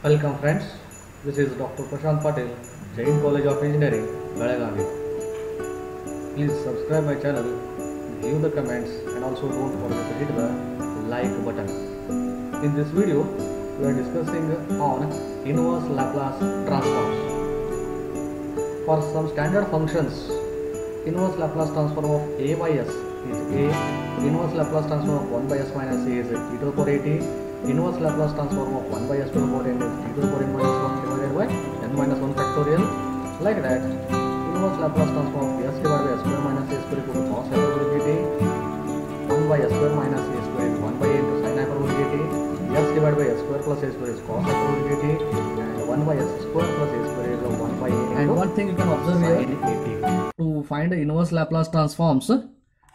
Welcome friends, this is Dr. Prashant Patil, Jain College of Engineering, Belagavi. Please subscribe my channel, leave the comments and also don't forget to hit the like button. In this video, we are discussing on inverse Laplace transforms. For some standard functions, inverse Laplace transform of a by s is a, inverse Laplace transform of 1 by s minus a is e to the power at, inverse Laplace transform of 1 by s to the power n is e to the power n minus 1 divided by n minus 1 factorial. Like that, inverse Laplace transform of s divided by s square minus a square equal to cos hyperbolic t, 1 by s square minus a square is 1 by a into sin hyperbolic t, s divided by s square plus a square is cos hyperbolic and 1 by s square plus a square is 1 by a into And one thing you can observe here to find the inverse Laplace transforms,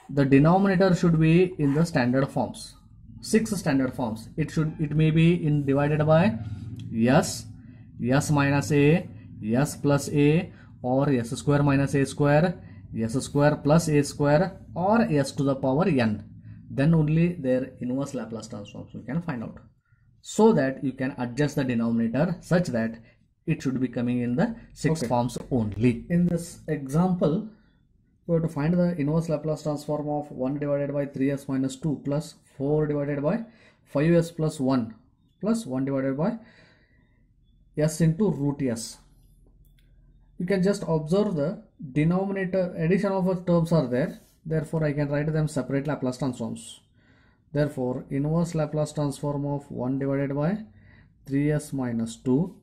the denominator should be in the standard forms. Six standard forms. It should it may be in divided by s, s minus a, s plus a, or s square minus a square, s square plus a square, or s to the power n. Then only their inverse Laplace transforms you can find out. So that you can adjust the denominator such that it should be coming in the six Okay. forms only. In this example, we have to find the inverse Laplace transform of 1 divided by 3s minus 2 plus 4 divided by 5s plus 1 plus 1 divided by s into root s. You can just observe the denominator addition of terms are there. Therefore, I can write them separate Laplace transforms. Therefore, inverse Laplace transform of 1 divided by 3s minus 2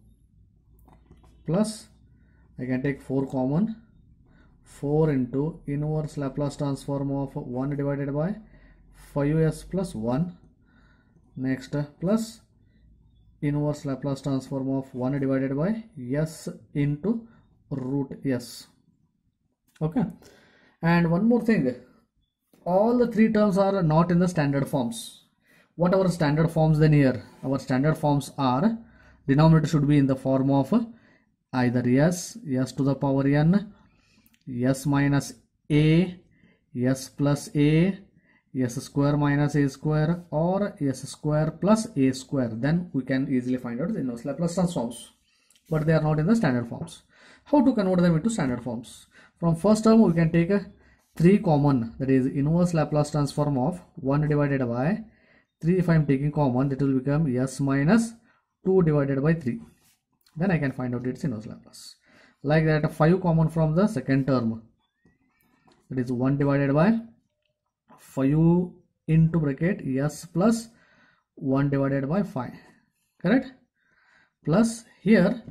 plus I can take 4 common 4 into inverse Laplace transform of 1 divided by 5s plus 1 next plus inverse Laplace transform of 1 divided by s into root s. Okay. And one more thing. All the three terms are not in the standard forms. What our standard forms then here? Our standard forms are denominator should be in the form of either s s to the power n s minus a s plus a s square minus a square or s square plus a square. Then we can easily find out the inverse laplace transforms. But they are not in the standard forms. How to convert them into standard forms? From first term we can take a 3 common that is inverse laplace transform of 1 divided by 3 if i am taking common that will become s minus 2 divided by 3 then i can find out its inverse laplace like that 5 common from the second term. That is 1 divided by 5 into bracket s plus 1 divided by 5 correct? Plus here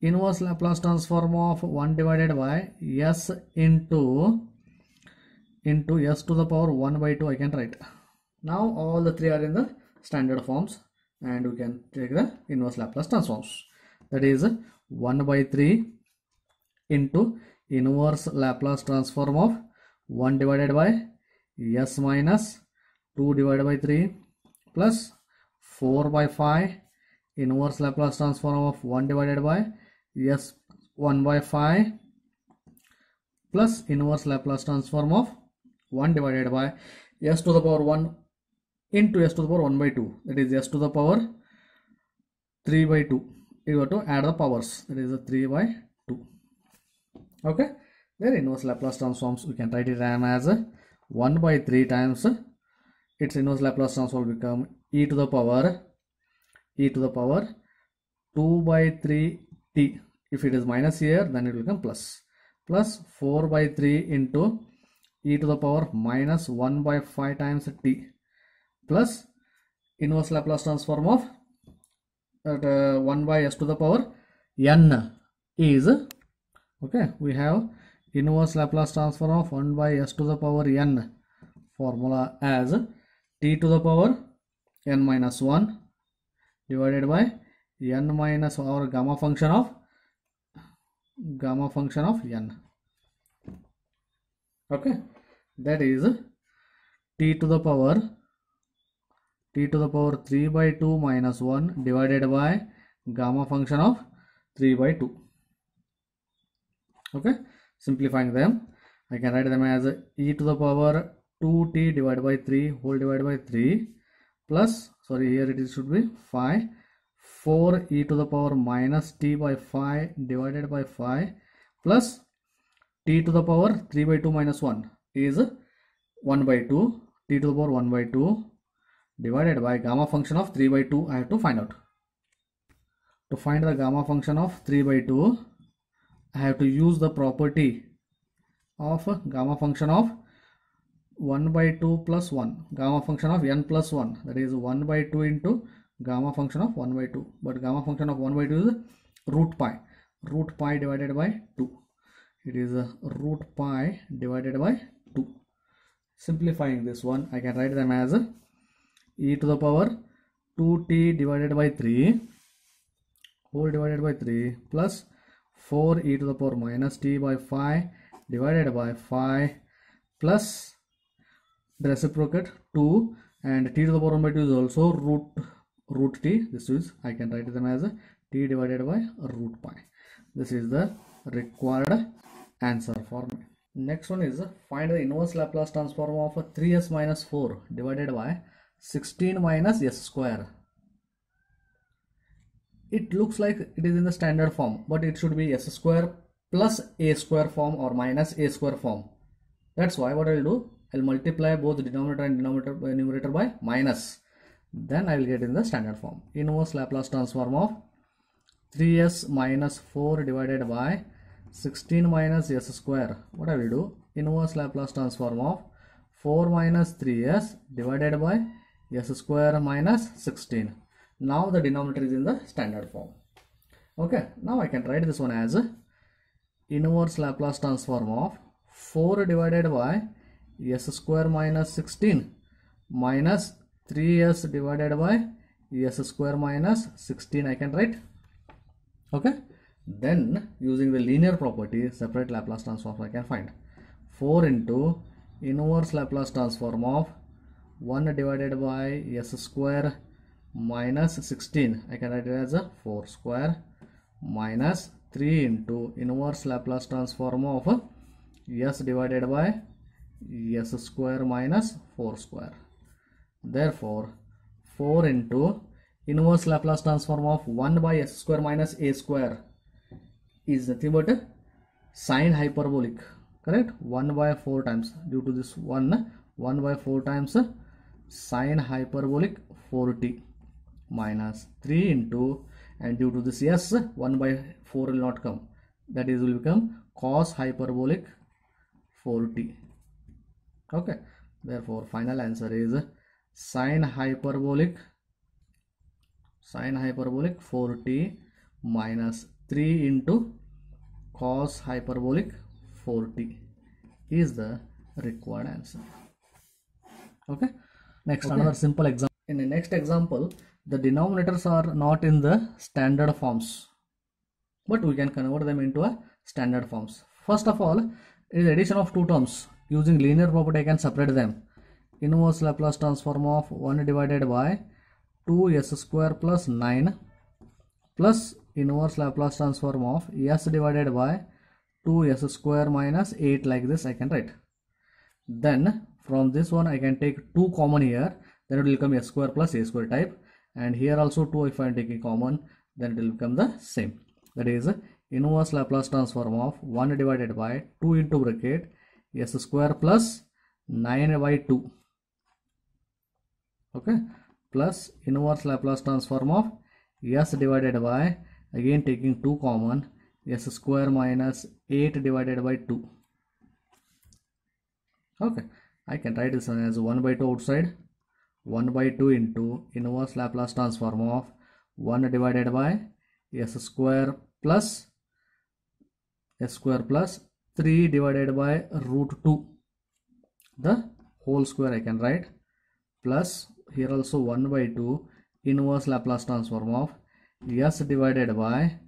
inverse Laplace transform of 1 divided by s into into s to the power 1 by 2 I can write. Now all the three are in the standard forms and we can take the inverse Laplace transforms. That is 1 by 3 into inverse Laplace transform of 1 divided by s minus 2 divided by 3 plus 4 by 5 inverse Laplace transform of 1 divided by s 1 by 5 plus inverse Laplace transform of 1 divided by s to the power 1 into s to the power 1 by 2 that is s to the power 3 by 2 you have to add the powers. That is a 3 by 2 okay? Their inverse Laplace transforms. We can write it as 1 by 3 times. Its inverse Laplace transform will become e to the power e to the power 2 by 3 t. If it is minus here then it will become plus. Plus 4 by 3 into e to the power minus 1 by 5 times t. Plus inverse Laplace transform of that uh, 1 by s to the power n is okay we have inverse Laplace transform of 1 by s to the power n formula as t to the power n minus 1 divided by n minus our gamma function of gamma function of n. Okay that is t to the power t to the power 3 by 2 minus 1 divided by gamma function of 3 by 2 okay? Simplifying them. I can write them as e to the power 2t divided by 3 whole divided by 3 plus sorry here it is should be 5 4 e to the power minus t by 5 divided by 5 plus t to the power 3 by 2 minus 1 is 1 by 2 t to the power 1 by 2 divided by gamma function of 3 by 2 I have to find out. To find the gamma function of 3 by 2 I have to use the property of gamma function of 1 by 2 plus 1 gamma function of n plus 1 that is 1 by 2 into gamma function of 1 by 2 but gamma function of 1 by 2 is root pi. Root pi divided by 2 it is a root pi divided by 2 simplifying this one I can write them as e to the power 2t divided by 3 whole divided by 3 plus 4 e to the power minus t by 5 divided by 5 plus the reciprocate 2 and t to the power 1 by 2 is also root root t. This is i can write them as t divided by root pi. This is the required answer for me. Next one is find the inverse laplace transform of 3s minus 4 divided by 16 minus s square it looks like it is in the standard form but it should be s square plus a square form or minus a square form. That's why what i'll do i'll multiply both denominator and denominator by numerator by minus. Then i will get in the standard form. Inverse laplace transform of 3s minus 4 divided by 16 minus s square. What i will do inverse laplace transform of 4 minus 3s divided by s square minus 16 now the denominator is in the standard form. Okay now i can write this one as inverse laplace transform of 4 divided by s square minus 16 minus 3s divided by s square minus 16 i can write. Okay then using the linear property separate laplace transform i can find. 4 into inverse laplace transform of 1 divided by s square minus 16 I can write it as a 4 square minus 3 into inverse Laplace transform of uh, s divided by s square minus 4 square. Therefore 4 into inverse Laplace transform of 1 by s square minus a square is nothing but sine hyperbolic correct? 1 by 4 times. Due to this 1 1 by 4 times uh, sine hyperbolic 4t minus 3 into and due to this yes 1 by 4 will not come. That is will become cos hyperbolic 4t okay. Therefore final answer is sine hyperbolic sine hyperbolic 4t minus 3 into cos hyperbolic 4t is the required answer. Okay. Next Okay. another simple example. In the next example the denominators are not in the standard forms but we can convert them into a standard forms. First of all is addition of two terms. Using linear property i can separate them. Inverse laplace transform of 1 divided by 2s square plus 9 plus inverse laplace transform of s divided by 2s square minus 8 like this i can write. Then from this one I can take 2 common here. Then it will become s square plus a square type and here also 2 if I am taking common then it will become the same. That is inverse Laplace transform of 1 divided by 2 into bracket s square plus 9 by 2 okay? Plus inverse Laplace transform of s divided by again taking 2 common s square minus 8 divided by 2 okay? I can write this as 1 by 2 outside 1 by 2 into inverse Laplace transform of 1 divided by s square plus s square plus 3 divided by root 2 the whole square I can write. Plus here also 1 by 2 inverse Laplace transform of s divided by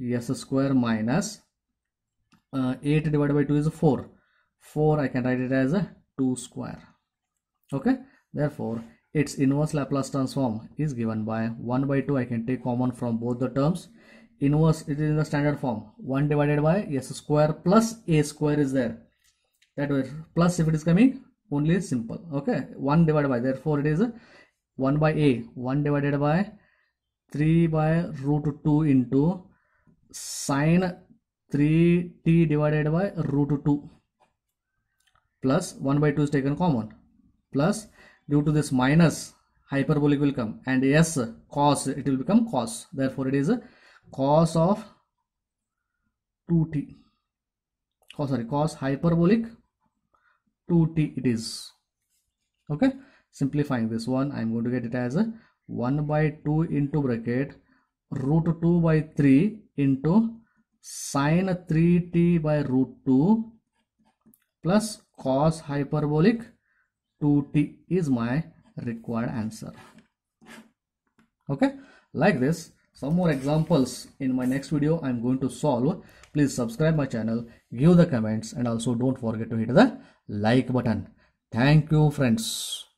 s square minus uh, 8 divided by 2 is 4 4 I can write it as a 2 square. Okay therefore its inverse Laplace transform is given by 1 by 2 I can take common from both the terms. Inverse it is in the standard form. 1 divided by s square plus a square is there. That way plus if it is coming only simple. Okay? 1 divided by therefore it is 1 by a. 1 divided by 3 by root 2 into sine 3t divided by root 2 plus 1 by 2 is taken common. Plus due to this minus hyperbolic will come. And s cos it will become cos. Therefore it is a cos of 2t oh sorry cos hyperbolic 2t it is. Okay? Simplifying this one i'm going to get it as a 1 by 2 into bracket root 2 by 3 into sine 3t by root 2 plus cos hyperbolic 2t is my required answer. Okay? Like this some more examples in my next video i'm going to solve. Please subscribe my channel give the comments and also don't forget to hit the like button. Thank you friends